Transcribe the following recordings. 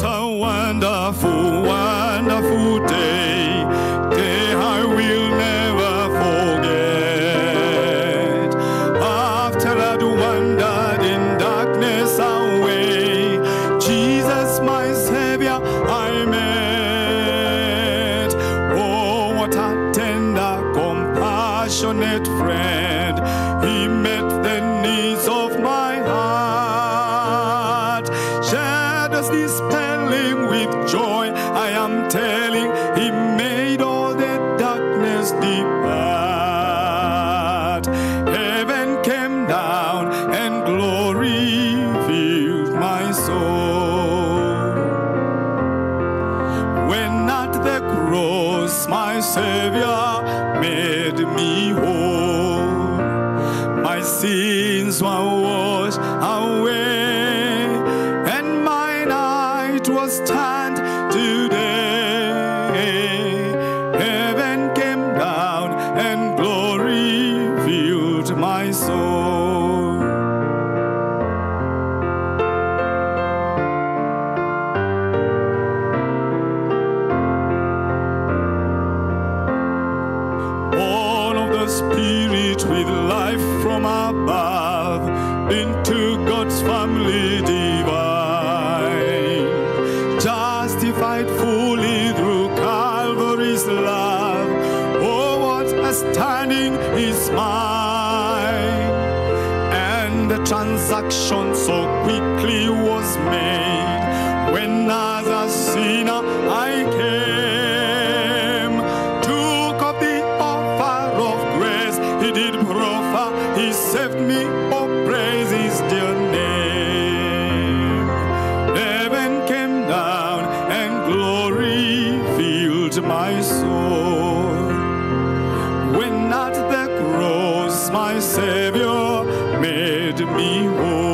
What a wonderful, wonderful day. Day I will never forget. After I'd wandered in darkness away, Jesus, my Savior, I met. Oh, what a tender, compassionate friend. He with joy, I am telling, He made all the darkness depart. Heaven came down and glory filled my soul. When at the cross my Savior made me whole, my sins were washed away, Spirit with life from above into God's family is mine. And the transaction so quickly was made when as a sinner I came. Took up the offer of grace he did proffer. He saved me, oh praise his dear name. Heaven came down and glory filled my soul. When cross my Savior made me whole,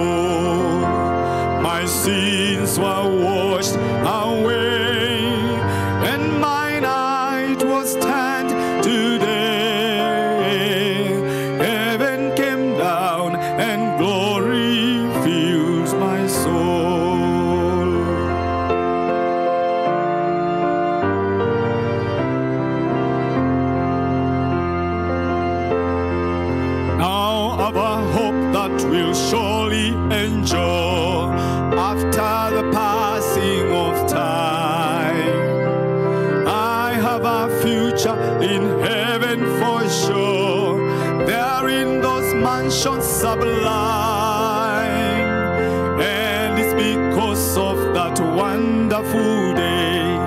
endure after the passing of time. I have a future in heaven for sure. There in those mansions sublime. And it's because of that wonderful day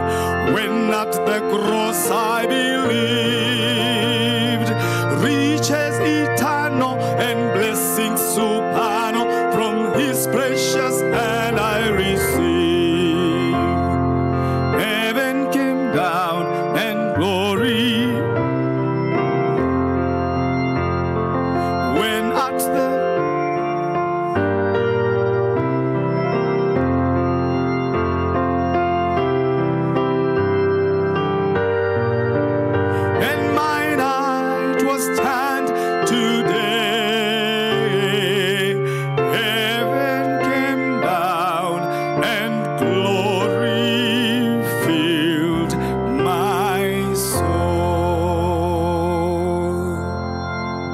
when at the cross I believed. Riches eternal and blessings supernal